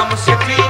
Vamos se firmar.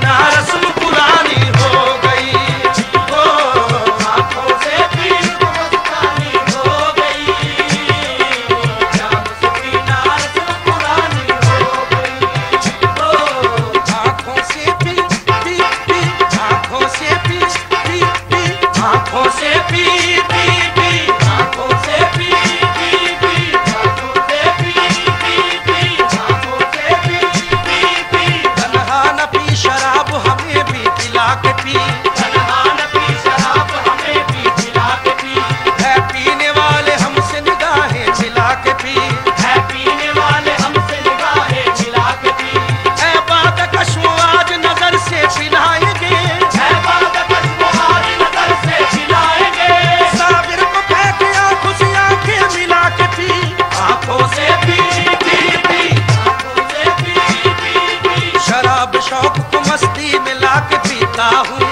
मस्ती मिला के पीता हूँ।